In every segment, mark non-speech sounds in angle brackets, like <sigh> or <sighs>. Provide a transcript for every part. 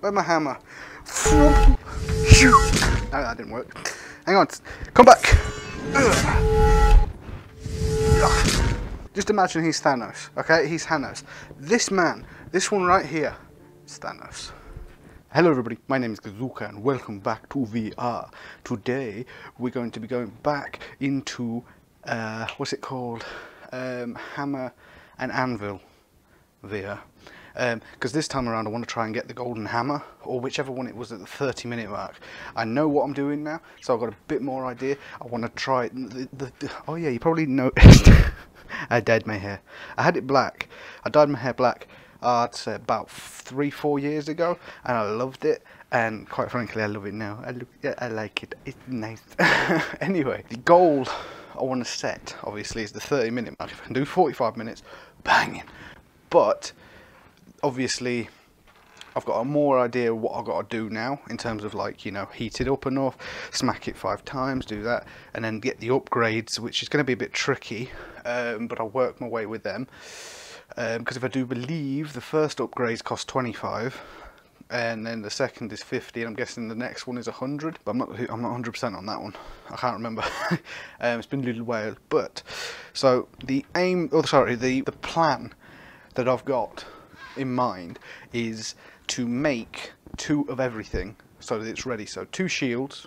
Where's my hammer? No, that didn't work. Hang on, come back. Just imagine he's Thanos, okay? He's Thanos. This man, this one right here, is Thanos. Hello everybody, my name is Gazooka and welcome back to VR. Today we're going to be going back into, uh, what's it called? Um, Hammer and Anvil VR. Because um, this time around I want to try and get the golden hammer, or whichever one it was at the 30 minute mark. I know what I'm doing now, so I've got a bit more idea. I want to try. The, the, the, oh yeah, you probably noticed <laughs> I dyed my hair. I had it black. I dyed my hair black uh, I'd say about three, four years ago, and I loved it. And quite frankly, I love it now. I, look, yeah, I like it. It's nice. <laughs> anyway, the goal I want to set, obviously, is the 30 minute mark. If I can do 45 minutes, banging. But obviously I've got a more idea what I've got to do now in terms of like you know heat it up enough smack it five times do that and then get the upgrades which is going to be a bit tricky um, but I'll work my way with them. Because um, if I do believe the first upgrades cost 25 and then the second is 50 and I'm guessing the next one is 100 but I'm not I'm not 100% on that one. I can't remember. <laughs> Um, it's been a little while but so the aim oh sorry the the plan that I've got in mind is to make two of everything so that it's ready. So two shields,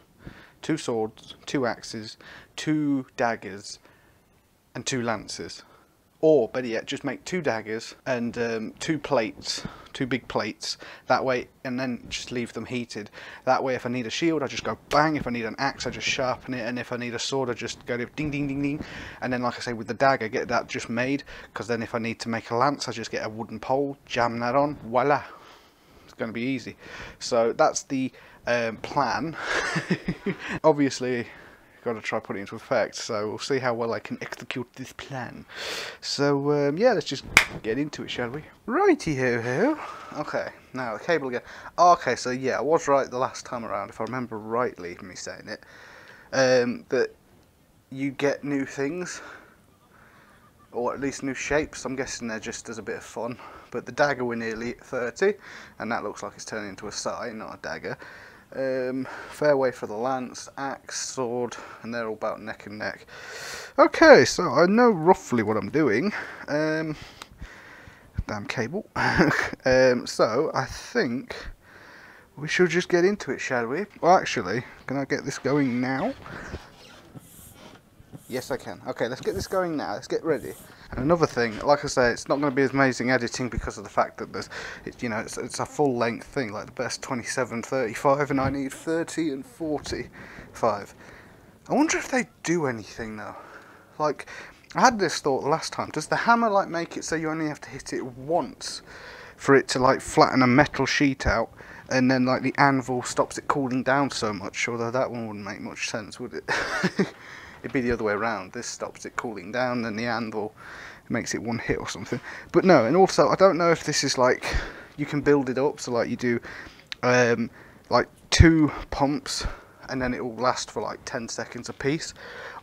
two swords, two axes, two daggers, and two lances. Or better yet, just make two daggers and um, two plates two big plates that way and then just leave them heated. That way if I need a shield I just go bang. If I need an axe I just sharpen it. And if I need a sword I just go ding ding ding ding. And then like I say with the dagger get that just made because then if I need to make a lance I just get a wooden pole jam that on voila it's going to be easy. So that's the um, plan. <laughs> Obviously got to try putting it into effect. So we'll see how well I can execute this plan. So um, yeah, let's just get into it, shall we? Righty ho ho. Okay, now the cable again. Okay, so yeah, I was right the last time around, if I remember rightly, me saying it, um, that you get new things, or at least new shapes. I'm guessing they're just as a bit of fun. But the dagger we're nearly at 30, and that looks like it's turning into a sai, not a dagger. Um, fairway for the lance, axe, sword, and they're all about neck and neck. Okay, so I know roughly what I'm doing. Um, damn cable. <laughs> um, so I think we should just get into it, shall we? Well, actually, can I get this going now? Yes, I can. Okay, let's get this going now. Let's get ready. And another thing, like I say, it's not going to be as amazing editing because of the fact that there's, it, you know, it's, it's a full length thing, like the best 27, 35, and I need 30 and 45. I wonder if they do anything though. Like, I had this thought last time. Does the hammer like make it so you only have to hit it once for it to like flatten a metal sheet out? and then like the anvil stops it cooling down so much although that one wouldn't make much sense would it <laughs> it'd be the other way around. This stops it cooling down, and the anvil makes it one hit or something. But no, and also I don't know if this is like you can build it up, so like you do um, like two pumps, and then it will last for like 10 seconds a piece,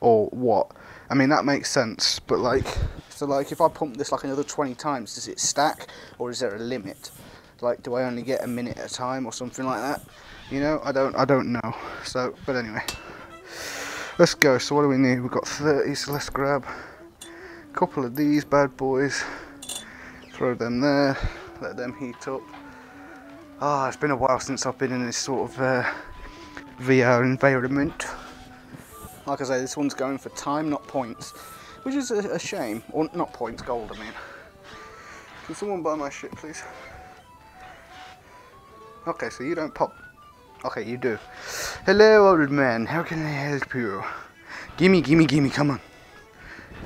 or what. I mean that makes sense, but like so like if I pump this like another 20 times, does it stack, or is there a limit? Like do I only get a minute at a time or something like that? You know, I don't I don't know. So, but anyway. Let's go. So what do we need? We've got 30, so let's grab a couple of these bad boys. Throw them there. Let them heat up. Ah, oh, it's been a while since I've been in this sort of uh, VR environment. Like I say, this one's going for time, not points. Which is a, a shame. Or not points, gold, I mean. Can someone buy my shit, please? Okay, so you don't pop Okay, you do. Hello, old man. How can I help you? Gimme, gimme, gimme. Come on.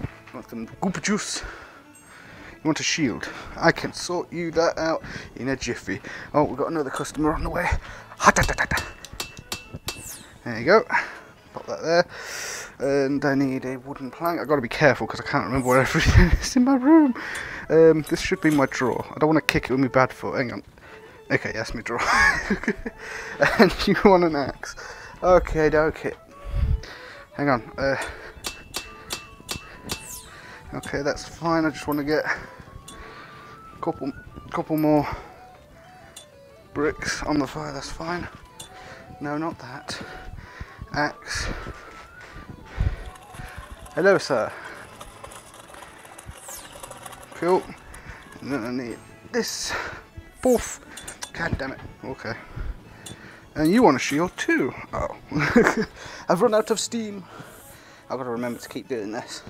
You want some goop juice? You want a shield? I can sort you that out in a jiffy. Oh, we've got another customer on the way. There you go. Pop that there. And I need a wooden plank. I've got to be careful because I can't remember where everything <laughs> is in my room. Um, this should be my drawer. I don't want to kick it with my bad foot. Hang on. Okay, that's me draw. <laughs> and you want an axe. Okay, okay. Hang on. Uh, okay, that's fine. I just want to get a couple, couple more bricks on the fire, that's fine. No, not that. Axe. Hello, sir. Cool. And then I need this. Poof. God damn it. Okay. And you want a shield too? Oh. <laughs> I've run out of steam. I've got to remember to keep doing this.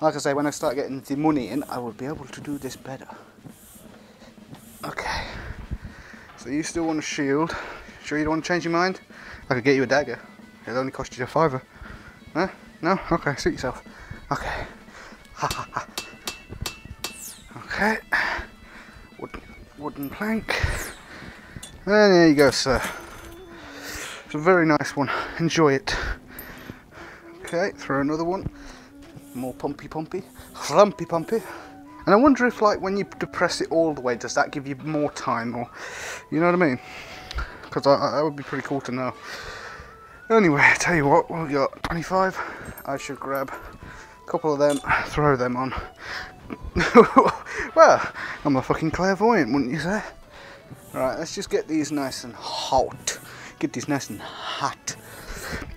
Like I say, when I start getting the money in, I will be able to do this better. Okay. So you still want a shield? Sure you don't want to change your mind? I could get you a dagger. It'll only cost you a fiver. Huh? No? Okay, suit yourself. Okay. Ha ha ha. Okay. Wooden, plank. And there you go, sir. It's a very nice one. Enjoy it. Okay, throw another one. More pumpy pumpy. Lumpy pumpy. And I wonder if like when you depress it all the way, does that give you more time or you know what I mean? Because that would be pretty cool to know. Anyway, tell you what, we've got 25. I should grab a couple of them, throw them on. <laughs> well, I'm a fucking clairvoyant, wouldn't you say? Right, let's just get these nice and hot. Get these nice and hot.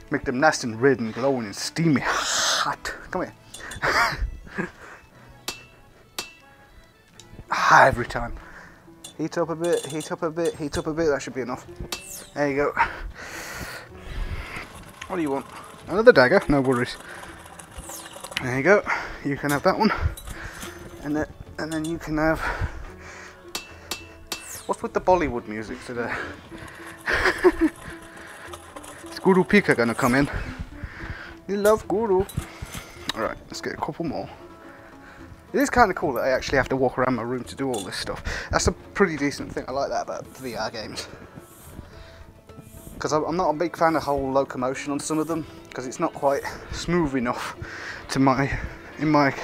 Make them nice and red and glowing and steamy hot. Come here. <laughs> ah, every time. Heat up a bit, heat up a bit, heat up a bit. That should be enough. There you go. What do you want? Another dagger? No worries. There you go. You can have that one. And then, and then you can have What's with the Bollywood music today? is <laughs> Guru Pika gonna come in? You love Guru. Alright, let's get a couple more. It is kind of cool that I actually have to walk around my room to do all this stuff. That's a pretty decent thing. I like that about VR games. Because I'm not a big fan of whole locomotion on some of them. Because it's not quite smooth enough to my, in my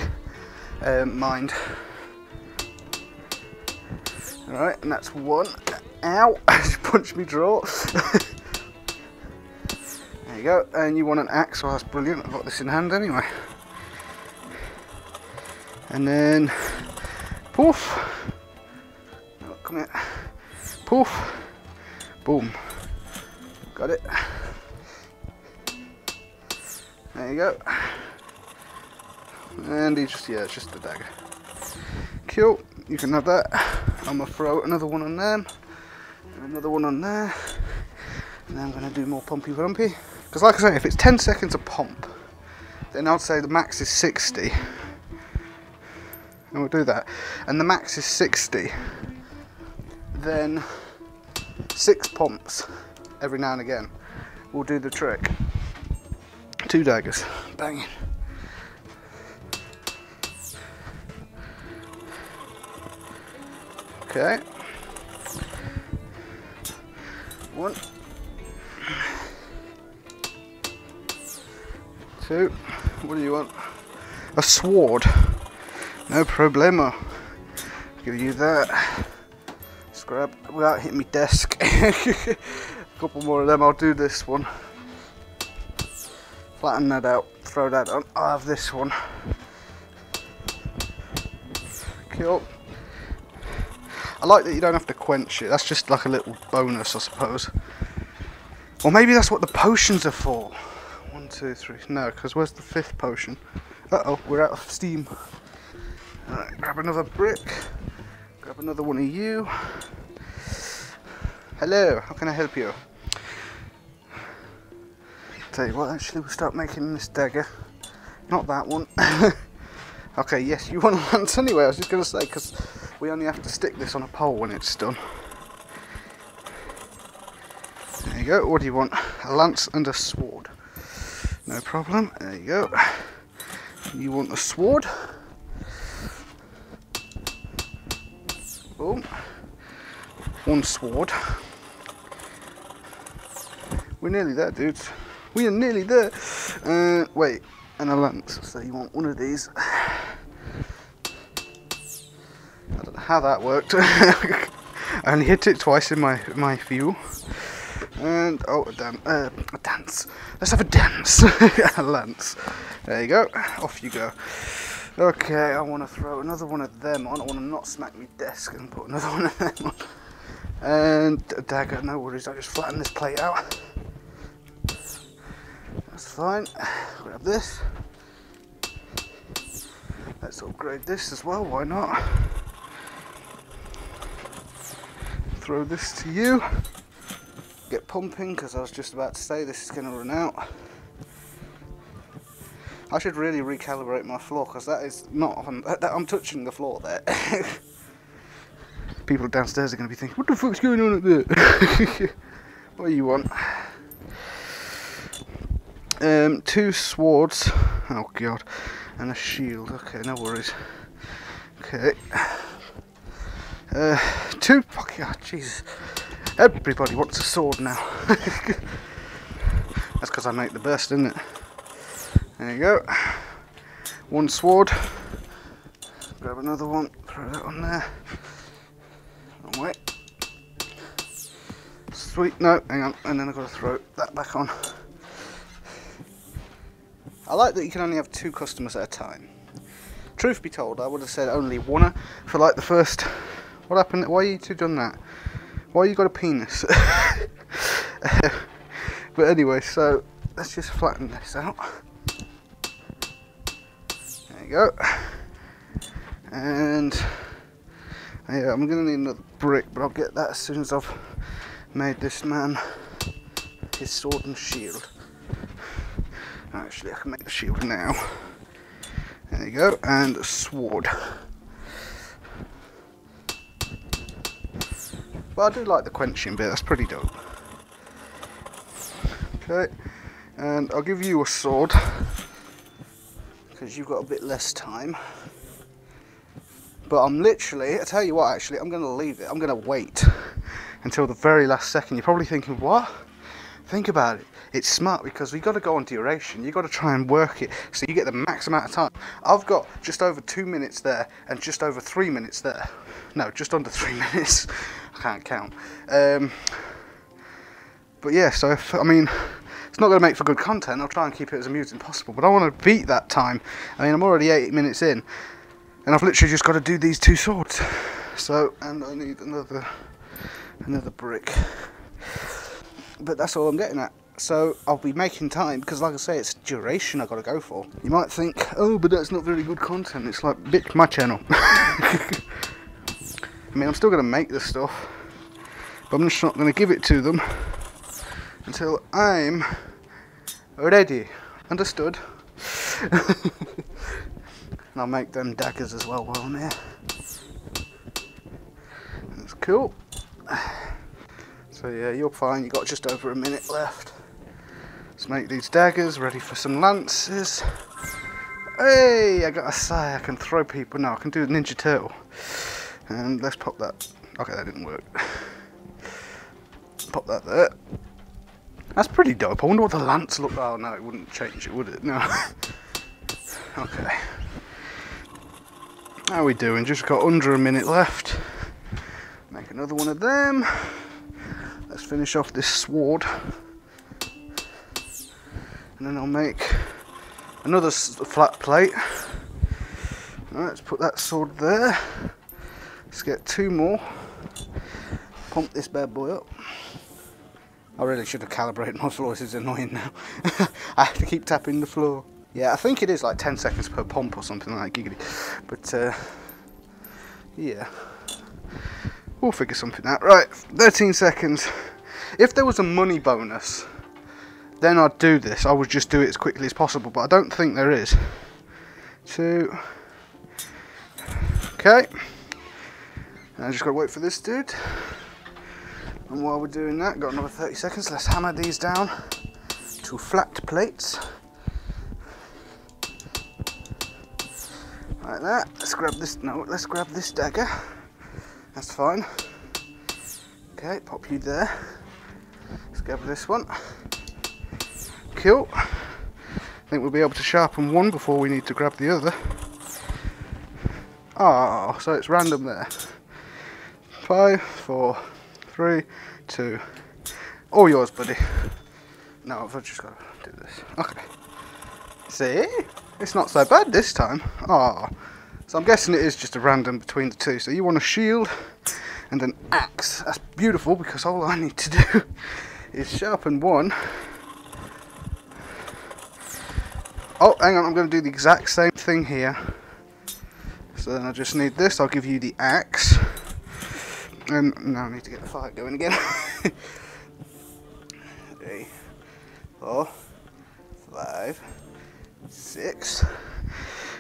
um, mind. Alright, and that's one. Ow! I punched me draw. <laughs> there you go. And you want an axe, well that's brilliant. I've got this in hand anyway. And then poof. Oh, come here. Poof. Boom. Got it. There you go. And he just yeah, it's just a dagger. Cool, you can have that. I'm gonna throw another one on there, another one on there, and then I'm gonna do more pumpy pumpy. Because like I say, if it's 10 seconds a pump, then I'd say the max is 60. And we'll do that. And the max is 60. Then six pumps every now and again will do the trick. Two daggers, banging. Okay. One. Two. What do you want? A sword. No problema. Give you that. Scrap without hitting me desk. <laughs> A couple more of them. I'll do this one. Flatten that out. Throw that on. I'll have this one. Cool. I like that you don't have to quench it. That's just like a little bonus, I suppose. Or maybe that's what the potions are for. One, two, three. No, because where's the fifth potion? Uh-oh, we're out of steam. Alright, grab another brick. Grab another one of you. Hello, how can I help you? Tell you what, actually, we'll start making this dagger. Not that one. <laughs> okay, yes, you want a lance anyway. I was just going to say, because we only have to stick this on a pole when it's done. There you go. What do you want? A lance and a sword. No problem. There you go. You want a sword. Boom. One sword. We're nearly there, dudes. We are nearly there. Uh, wait, and a lance. So you want one of these. How that worked. <laughs> I only hit it twice in my my view. And oh, a, uh, a dance. Let's have a dance. <laughs> a lance. There you go. Off you go. Okay, I want to throw another one of them on. I want to not smack my desk and put another <laughs> one of them on. And a dagger, no worries, I'll just flatten this plate out. That's fine. Grab this. Let's upgrade this as well, why not? Throw this to you. Get pumping, because I was just about to say this is going to run out. I should really recalibrate my floor because that is not on, I'm touching the floor there. <laughs> People downstairs are going to be thinking, what the fuck's going on up there? <laughs> what do you want? Um, two swords. Oh god. And a shield. Okay, no worries. Okay. Uh, two. Fuck yeah, Jesus. Everybody wants a sword now. <laughs> That's because I make the best, isn't it? There you go. One sword. Grab another one, throw that on there. Oh. Sweet, no, hang on, and then I've got to throw that back on. I like that you can only have two customers at a time. Truth be told, I would have said only one for like the first... What happened? Why you two done that? Why you got a penis? <laughs> but anyway, so let's just flatten this out There you go. And yeah, I'm gonna need another brick, but I'll get that as soon as I've made this man his sword and shield. Actually, I can make the shield now. There you go, and a sword. But I do like the quenching bit, that's pretty dope. Okay, and I'll give you a sword because you've got a bit less time. But I'm literally, I tell you what actually, I'm going to leave it. I'm going to wait until the very last second. You're probably thinking, what? Think about it. It's smart because we've got to go on duration. You've got to try and work it so you get the max amount of time. I've got just over two minutes there and just over three minutes there. No, just under <laughs> three minutes. I can't count. Um, but yeah, so if, I mean, it's not going to make for good content. I'll try and keep it as amusing as possible. But I want to beat that time. I mean, I'm already eight minutes in. And I've literally just got to do these two swords. So, and I need another, another brick. But that's all I'm getting at. So I'll be making time because like I say it's duration I've got to go for. You might think, oh but that's not very good content. It's like, bitch my channel. <laughs> I mean I'm still going to make this stuff. But I'm just not going to give it to them until I'm ready. Understood? <laughs> and I'll make them daggers as well while I'm here. That's cool. So yeah, you're fine. You've got just over a minute left. Let's make these daggers ready for some lances. Hey, I gotta say, I can throw people now. I can do a Ninja Turtle. And let's pop that. Okay, that didn't work. Pop that there. That's pretty dope. I wonder what the lance looked like. Oh no, it wouldn't change it, would it? No. <laughs> okay. How are we doing? Just got under a minute left. Make another one of them. Finish off this sword. And then I'll make another flat plate. Right, let's put that sword there. Let's get two more. Pump this bad boy up. I really should have calibrated my <laughs> floor, this is annoying now. <laughs> I have to keep tapping the floor. Yeah, I think it is like 10 seconds per pump or something like giggity. But, uh, yeah. We'll figure something out. Right, 13 seconds. If there was a money bonus, then I'd do this. I would just do it as quickly as possible, but I don't think there is. Two. Okay. I just gotta wait for this dude. And while we're doing that, got another 30 seconds, let's hammer these down to flat plates. Like that. Let's grab this, no, let's grab this dagger. That's fine. Okay, pop you there. Grab this one. Cool. I think we'll be able to sharpen one before we need to grab the other. Oh, so it's random there. Five, four, three, two. All yours, buddy. No, I've just got to do this. Okay. See? It's not so bad this time. Ah. So I'm guessing it is just a random between the two. So you want a shield and an axe. That's beautiful because all I need to do is sharpen one. Oh, hang on, I'm going to do the exact same thing here. So then I just need this, I'll give you the axe. And now I need to get the fire going again. <laughs> Three, four, five, six.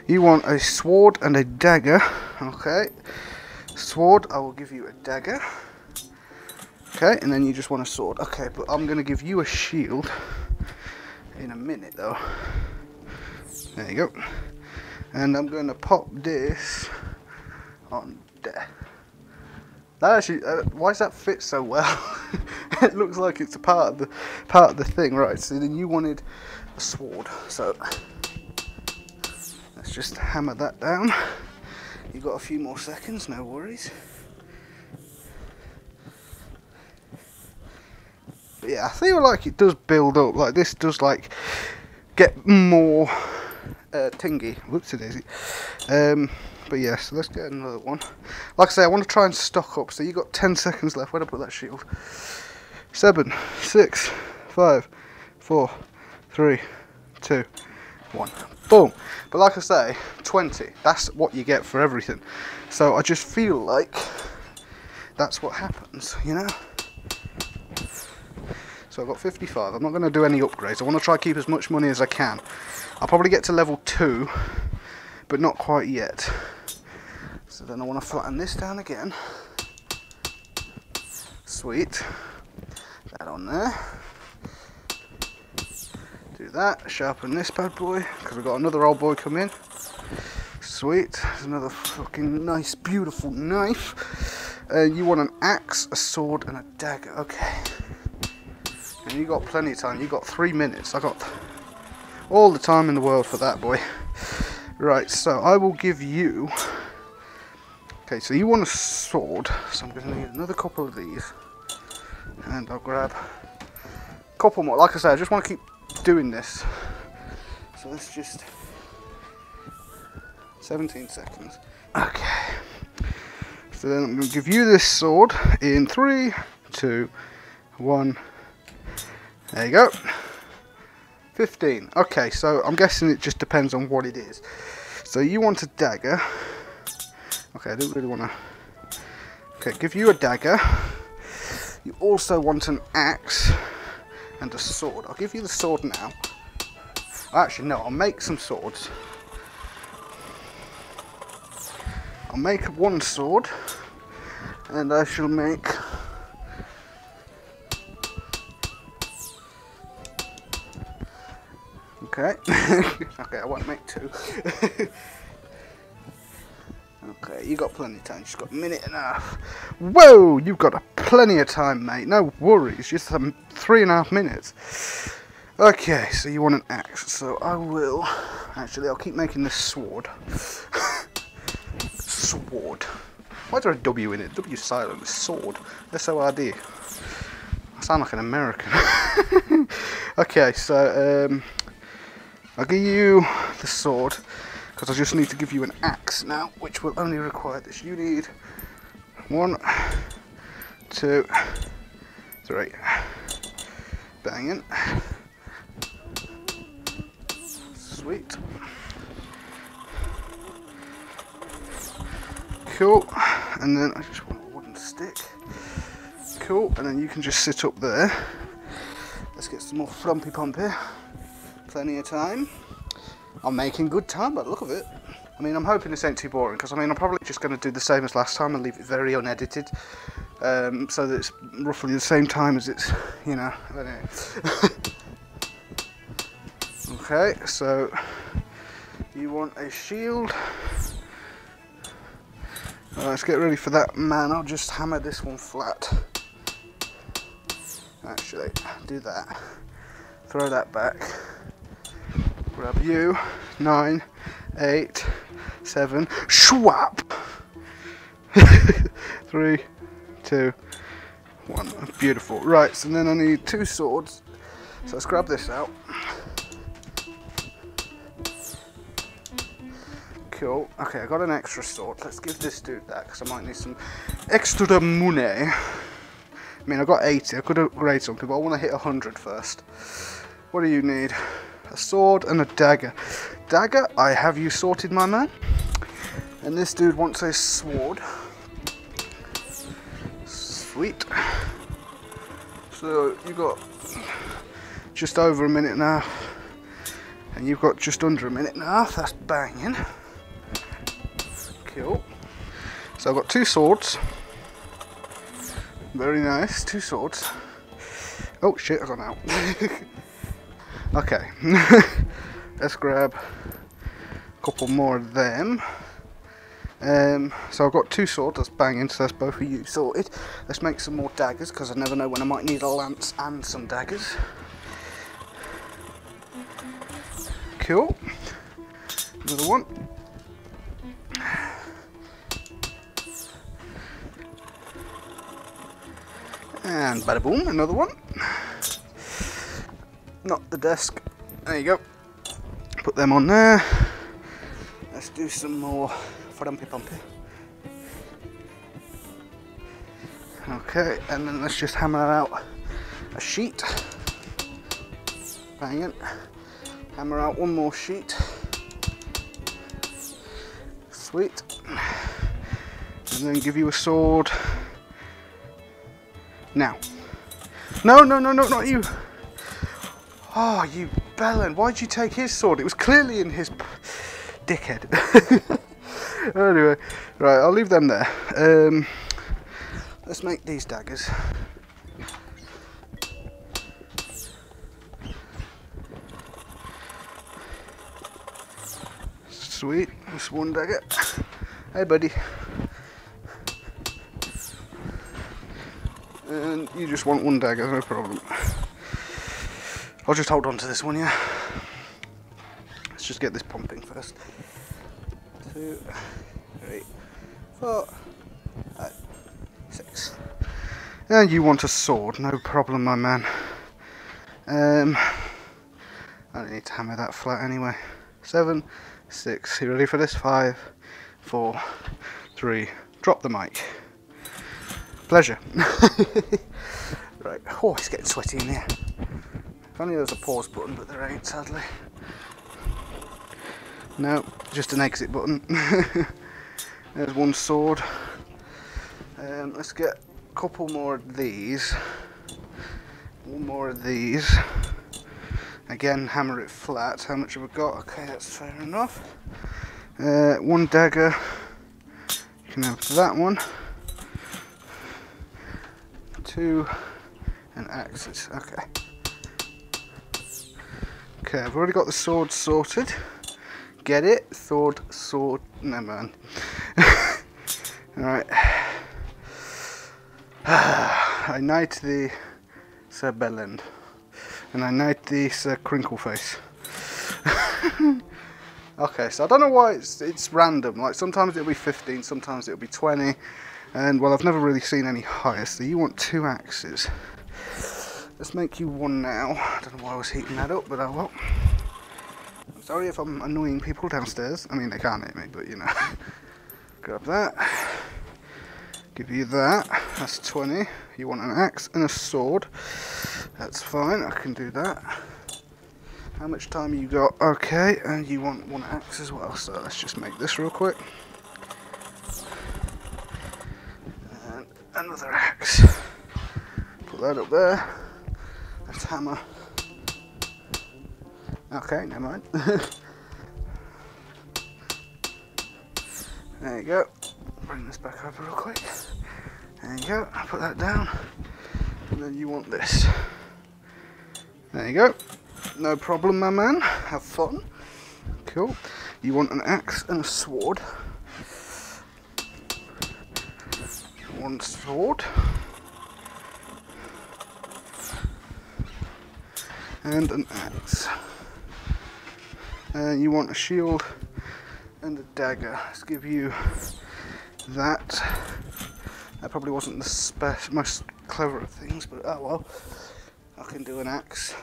You want a sword and a dagger. Okay. Sword, I will give you a dagger. Okay, and then you just want a sword. Okay, but I'm going to give you a shield in a minute though. There you go. And I'm going to pop this on there. That actually, uh, why does that fit so well? <laughs> it looks like it's a part of the part of the thing, right? So then you wanted a sword, so let's just hammer that down. You've got a few more seconds, no worries. Yeah, I feel like it does build up. Like this does like get more uh, tingy. Whoopsie daisy. Um, but yes, yeah, so let's get another one. Like I say, I want to try and stock up. So you got 10 seconds left. Where do I put that shield? Seven, six, five, four, three, two, one. Boom. But like I say, 20. That's what you get for everything. So I just feel like that's what happens, you know? So I've got 55. I'm not going to do any upgrades. I want to try keep as much money as I can. I'll probably get to level 2, but not quite yet. So then I want to flatten this down again. Sweet. That on there. Do that, sharpen this bad boy, because we've got another old boy come in. Sweet, there's another fucking nice, beautiful knife. Uh, you want an axe, a sword, and a dagger. Okay. And you got plenty of time. You got three minutes. I got all the time in the world for that boy. Right, so I will give you... Okay, so you want a sword, so I'm going to need another couple of these. And I'll grab a couple more. Like I said, I just want to keep doing this. So let's just... 17 seconds. Okay. So then I'm going to give you this sword in three, two, one. There you go. 15. Okay, so I'm guessing it just depends on what it is. So you want a dagger. Okay, I don't really want to... Okay, give you a dagger. You also want an axe and a sword. I'll give you the sword now. Actually, no, I'll make some swords. I'll make one sword and I shall make Okay. <laughs> okay, I won't make two. <laughs> okay, you got plenty of time. You just got a minute and a half. Whoa, you've got a plenty of time, mate. No worries. Just um, three and a half minutes. Okay, so you want an axe. So I will... Actually, I'll keep making this sword. <laughs> sword. Why is there a W in it? W silent. Sword. S-O-R-D. I sound like an American. okay, so... Um, I'll give you the sword because I just need to give you an axe now which will only require this. You need one, two, three. Banging. Sweet. Cool. And then I just want a wooden stick. Cool. And then you can just sit up there. Let's get some more frumpy pump here plenty of time. I'm making good time the look of it. I mean, I'm hoping this ain't too boring, because I mean, I'm probably just going to do the same as last time and leave it very unedited, um, so that it's roughly the same time as it's, you know, anyway. <laughs> okay, so you want a shield. Right, let's get ready for that man. I'll just hammer this one flat. Actually, do that. Throw that back grab you, nine, eight, seven, swap. <laughs> Three, two, one. Beautiful. Right, so then I need two swords. So let's grab this out. Cool. Okay, I got an extra sword. Let's give this dude that because I might need some extra money. I mean, I got 80. I could upgrade something, but I want to hit 100 first. What do you need? A sword and a dagger. Dagger, I have you sorted, my man. And this dude wants a sword. Sweet. So you've got just over a minute now. And you've got just under a minute now. That's banging. Cool. So I've got two swords. Very nice, two swords. Oh shit, I got out. <laughs> okay. <laughs> Let's grab a couple more of them. Um, so I've got two swords, that's banging, so that's both of you sorted. Let's make some more daggers, because I never know when I might need a lance and some daggers. Cool. Another one. And bada boom, another one. Not the desk. There you go. Put them on there. Let's do some more frumpy pumpy. Okay, and then let's just hammer out a sheet. Bang it. Hammer out one more sheet. Sweet. And then give you a sword. Now. No, no, no, no, not you. Oh, you bellend. Why'd you take his sword? It was clearly in his dickhead. <laughs> anyway, right, I'll leave them there. Um, let's make these daggers. Sweet, just one dagger. Hey, buddy. And you just want one dagger, no problem. I'll just hold on to this one, yeah. Let's just get this pumping first. Two, three, four, five, six. And you want a sword, no problem, my man. Um, I don't need to hammer that flat anyway. Seven, six. You ready for this? Five, four, three. Drop the mic. Pleasure. <laughs> right. Oh, it's getting sweaty in here. If only there was a pause button, but there ain't, sadly. No, just an exit button. <laughs> There's one sword. Um, let's get a couple more of these. One more of these. Again, hammer it flat. How much have we got? Okay, that's fair enough. Uh, one dagger. You can have that one. Two and axes. Okay. Okay, I've already got the sword sorted. Get it? Sword, sword. No man. <laughs> Alright. <sighs> I knight the Sir Bellend. And I knight the Sir Crinkleface. <laughs> okay, so I don't know why it's it's random. Like sometimes it'll be 15, sometimes it'll be 20. And well, I've never really seen any higher. So you want two axes. Let's make you one now. I don't know why I was heating that up, but oh I will. I'm sorry if I'm annoying people downstairs. I mean, they can't hear me, but you know. <laughs> Grab that. Give you that. That's 20. You want an axe and a sword. That's fine. I can do that. How much time you got? Okay, and you want one axe as well. So let's just make this real quick. And another axe. Put that up there. Hammer. Okay, never mind. <laughs> there you go. Bring this back over real quick. There you go. I'll put that down. And then you want this. There you go. No problem, my man. Have fun. Cool. You want an axe and a sword. One sword. And an axe. And you want a shield and a dagger. Let's give you that. That probably wasn't the most clever of things, but oh well. I can do an axe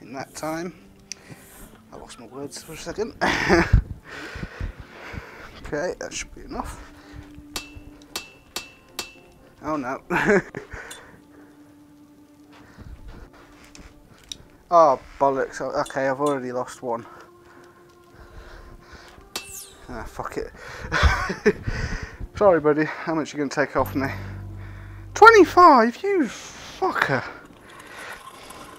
in that time. I lost my words for a second. <laughs> okay, that should be enough. Oh no. <laughs> oh bollocks. Okay, I've already lost one. Ah, fuck it. <laughs> Sorry, buddy. How much are you going to take off me? 25? You fucker.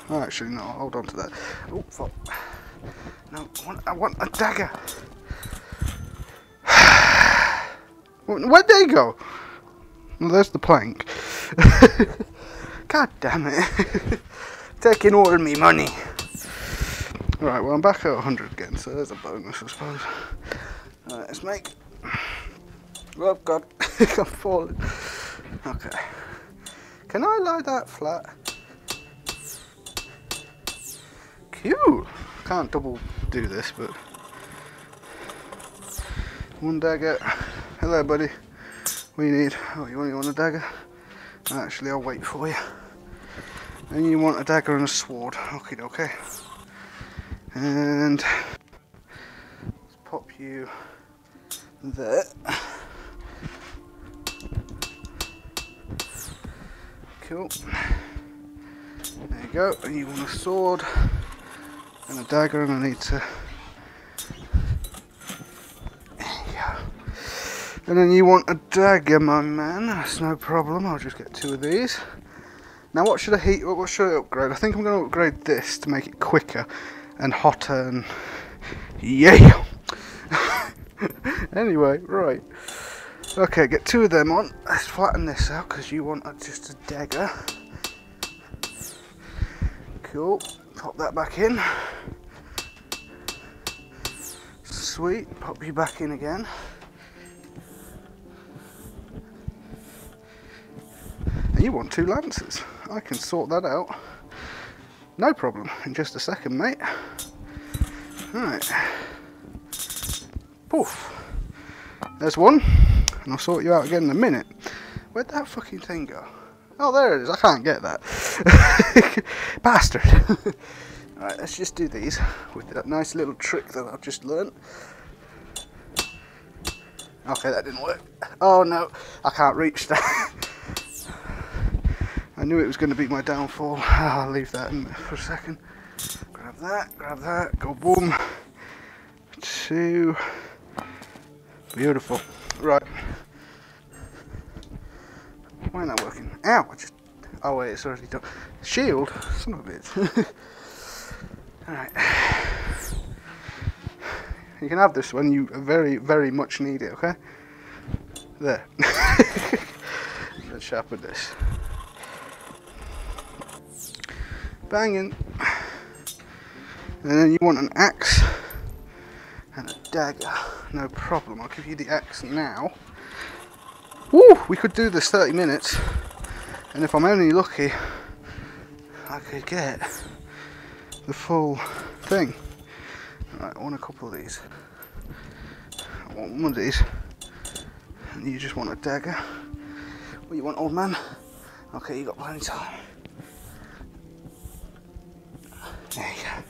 Oh, actually, no. Hold on to that. Oh, fuck. No, I want, I want a dagger. <sighs> Where'd they go? Well, there's the plank. <laughs> God damn it. <laughs> Taking all me money. Right, well, I'm back at 100 again, so there's a bonus, I suppose. Right, let's make. Oh, God. I'm falling. Okay. Can I lie that flat? Cute. Can't double do this, but. One dagger. Hello, buddy. You need? Oh, you only want a dagger? Actually, I'll wait for you. And you want a dagger and a sword. Okay, okay. And let's pop you there. Cool. There you go. And you want a sword and a dagger, and I need to. And then you want a dagger, my man. That's no problem. I'll just get two of these. Now, what should I heat? What should I upgrade? I think I'm going to upgrade this to make it quicker and hotter and yeah. <laughs> anyway, right. Okay, get two of them on. Let's flatten this out because you want just a dagger. Cool. Pop that back in. Sweet. Pop you back in again. And you want two lances. I can sort that out. No problem. In just a second, mate. Right. Poof. There's one. And I'll sort you out again in a minute. Where'd that fucking thing go? Oh, there it is. I can't get that. <laughs> Bastard. <laughs> Alright, let's just do these with that nice little trick that I've just learnt. Okay, that didn't work. Oh no, I can't reach that. <laughs> I knew it was going to be my downfall. <sighs> I'll leave that in for a second. Grab that, grab that, go boom. Two. Beautiful. Right. Why ain't that working? Ow! I just. Oh wait, it's already done. Shield? Son of bitch. <laughs> Alright. You can have this when you very, very much need it, okay? There. <laughs> Let's sharpen this. Banging. And then you want an axe and a dagger. No problem. I'll give you the axe now. Woo! We could do this 30 minutes. And if I'm only lucky, I could get the full thing. Right, I want a couple of these. I want one of these. And you just want a dagger. What do you want, old man? Okay, you got plenty of time. There you go.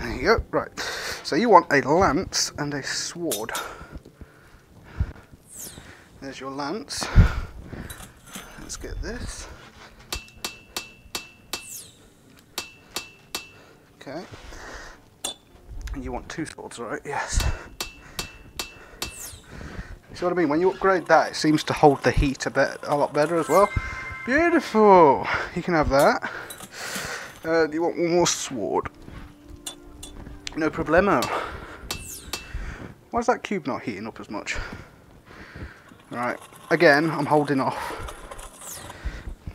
There you go. Right. So you want a lance and a sword. There's your lance. Let's get this. Okay. And you want two swords, right? Yes. See what I mean? When you upgrade that, it seems to hold the heat a bit, a lot better as well. Beautiful. You can have that. Uh, you want one more sword? No problemo. Why is that cube not heating up as much? Right, again, I'm holding off.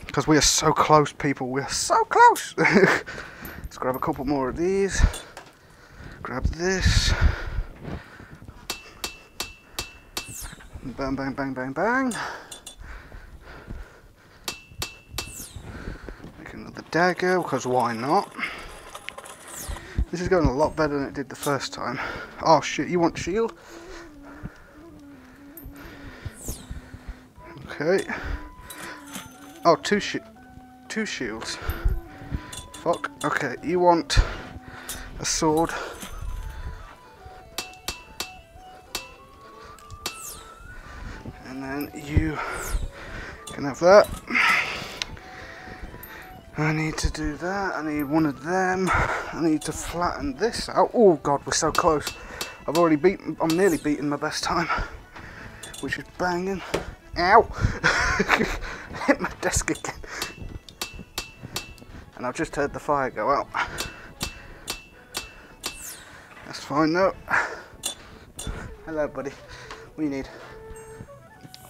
Because we are so close, people. We are so close. <laughs> Let's grab a couple more of these. Grab this. Bang, bang, bang, bang, bang. Make another dagger, because why not? This is going a lot better than it did the first time. Oh shit, you want shield? Okay. Oh, two shi two shields. Fuck. Okay, you want a sword. And then you can have that. I need to do that. I need one of them. I need to flatten this out. Oh god, we're so close. I've already beaten, I'm nearly beating my best time, which is banging. Ow! <laughs> Hit my desk again. And I've just heard the fire go out. That's fine though. Hello, buddy. we need?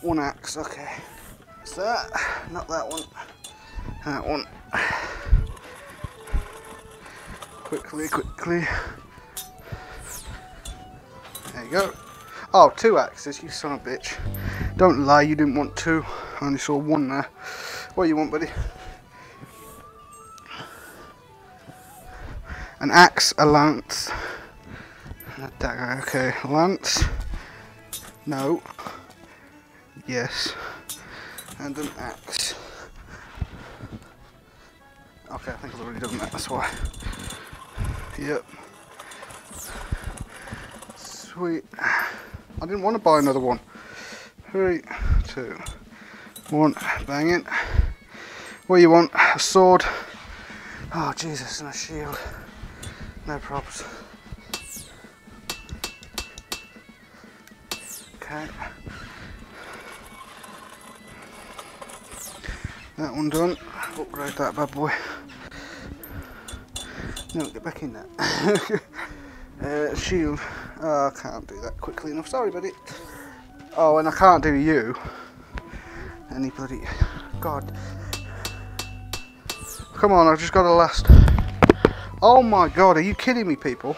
One axe, okay. What's that? Not that one. That one. Quickly, quickly. There you go. Oh, two axes, you son of a bitch. Don't lie, you didn't want two. I only saw one there. What do you want, buddy? An axe, a lance, and a dagger. Okay, lance. No. Yes. And an axe. Okay, I think I've already done that, that's why. Yep. Sweet. I didn't want to buy another one. Three, two, one, bang it. What do you want? A sword? Oh, Jesus, and a shield. No props. Okay. That one done. Upgrade that bad boy. No, get back in there. <laughs> uh, shield. Oh, I can't do that quickly enough. Sorry, buddy. Oh, and I can't do you. Any bloody... God. Come on, I've just got a last... Oh my god, are you kidding me, people?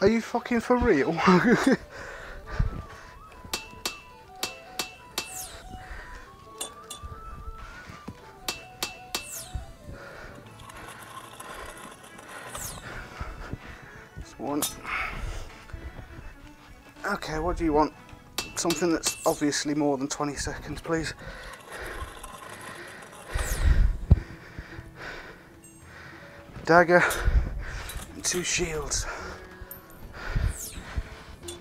Are you fucking for real? <laughs> do you want? Something that's obviously more than 20 seconds, please. Dagger and two shields.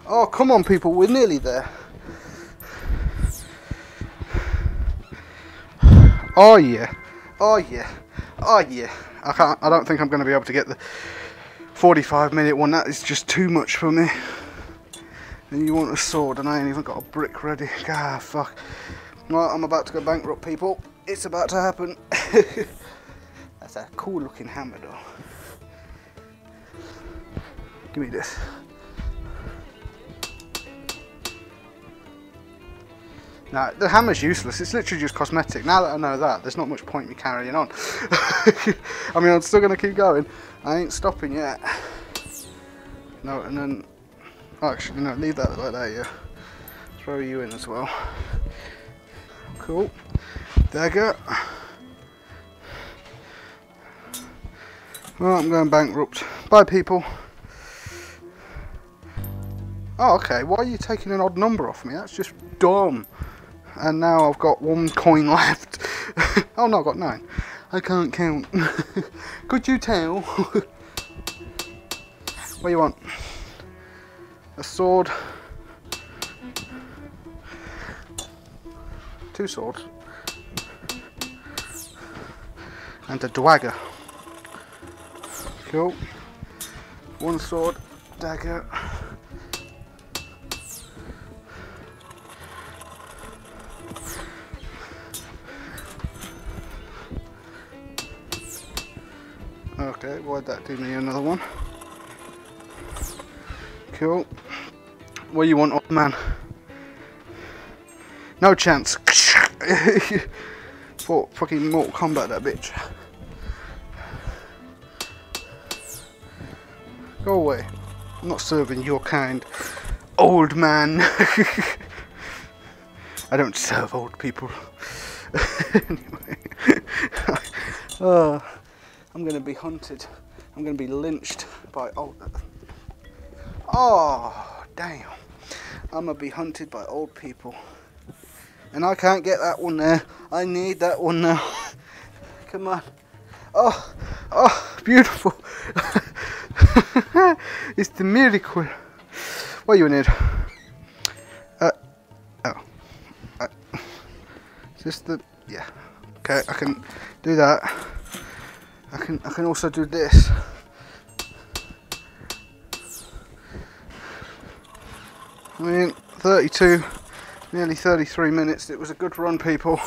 Oh, come on, people, we're nearly there. Oh, yeah. Oh, yeah. Oh, yeah. I can't, I don't think I'm going to be able to get the 45 minute one, that is just too much for me. And you want a sword and I ain't even got a brick ready. Ah, fuck. Well, I'm about to go bankrupt, people. It's about to happen. <laughs> That's a cool looking hammer, though. Give me this. Now, the hammer's useless. It's literally just cosmetic. Now that I know that, there's not much point me carrying on. <laughs> I mean, I'm still going to keep going. I ain't stopping yet. No, and then... Oh, actually, no, leave that like that, yeah. Throw you in as well. Cool. Dagger. Well, I'm going bankrupt. Bye, people. Oh, okay. Why are you taking an odd number off me? That's just dumb and now I've got one coin <laughs> left. oh no, I've got nine. I can't count. <laughs> Could you tell? <laughs> what do you want? A sword. Two swords. And a dagger. Cool. One sword, dagger. Okay, why'd that do me another one? Cool. What you want, old man? No chance. <laughs> For fucking Mortal Kombat that bitch. Go away. I'm not serving your kind. Old man. <laughs> I don't serve old people. <laughs> anyway. uh. I'm going to be hunted. I'm going to be lynched by old... Oh, damn. I'm going to be hunted by old people. And I can't get that one there. I need that one now. <laughs> Come on. Oh, oh, beautiful. <laughs> it's the miracle. What you need? Uh, oh. Uh, just the, yeah. Okay, I can do that. I can, I can also do this. I mean, 32, nearly 33 minutes. It was a good run, people.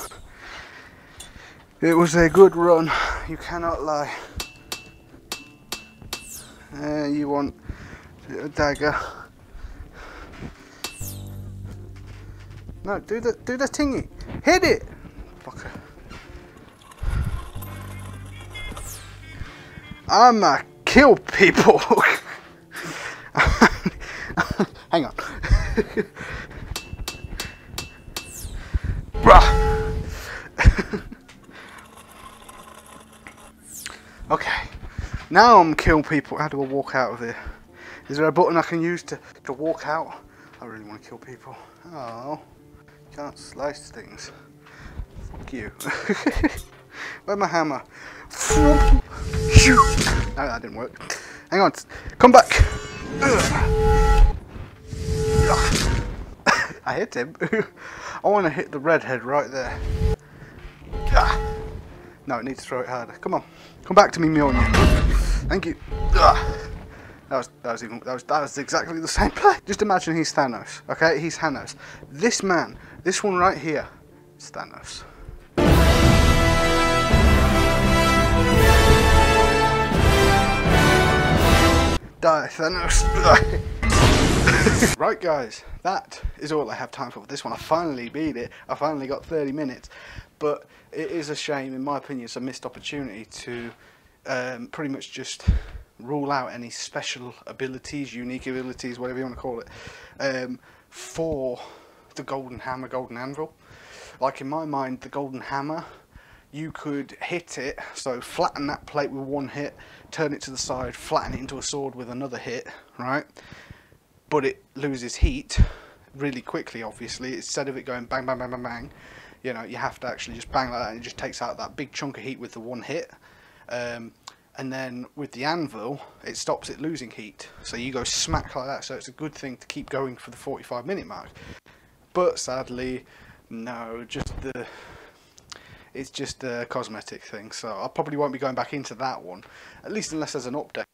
It was a good run. You cannot lie. Uh, you want a dagger. No, do the do the thingy. Hit it. Fucker. I'ma kill people. <laughs> Hang on. <laughs> Bruh. <laughs> okay. Now I'm killing people. How do I walk out of here? Is there a button I can use to, to walk out? I really want to kill people. Oh. Can't slice things. Fuck you. <laughs> Where's my hammer? no, that didn't work. Hang on. Come back. <laughs> I hit him. <laughs> I want to hit the redhead right there. No, it needs to throw it harder. Come on. Come back to me, Mjolnir. Thank you. That was that was even that was that was exactly the same <laughs> play. Just imagine he's Thanos, okay? He's Thanos. This man, this one right here, is Thanos. Die, Thanos. <laughs> right guys, that is all I have time for this one. I finally beat it. I finally got 30 minutes. But it is a shame, in my opinion, it's a missed opportunity to um, pretty much just rule out any special abilities, unique abilities, whatever you want to call it, um, for the Golden Hammer, Golden Anvil. Like in my mind, the Golden Hammer, you could hit it, so flatten that plate with one hit, turn it to the side, flatten it into a sword with another hit, right? But it loses heat really quickly, obviously. Instead of it going bang, bang, bang, bang, bang, you know, you have to actually just bang like that and it just takes out that big chunk of heat with the one hit. Um, and then with the anvil, it stops it losing heat. So you go smack like that, so it's a good thing to keep going for the 45 minute mark. But sadly, no, just the it's just a cosmetic thing. So I probably won't be going back into that one, at least unless there's an update.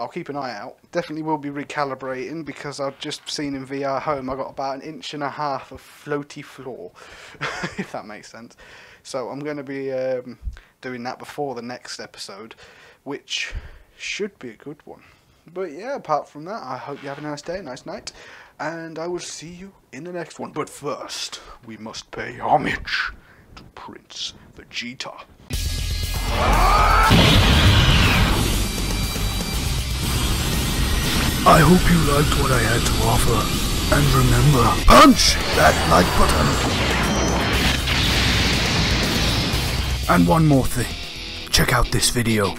I'll keep an eye out. Definitely will be recalibrating because I've just seen in VR home I got about an inch and a half of floaty floor, <laughs> if that makes sense. So I'm going to be um, doing that before the next episode, which should be a good one. But yeah, apart from that, I hope you have a nice day, nice night, and I will see you in the next one. But first, we must pay homage to Prince Vegeta. I hope you liked what I had to offer. And remember, punch that like button. And one more thing. Check out this video.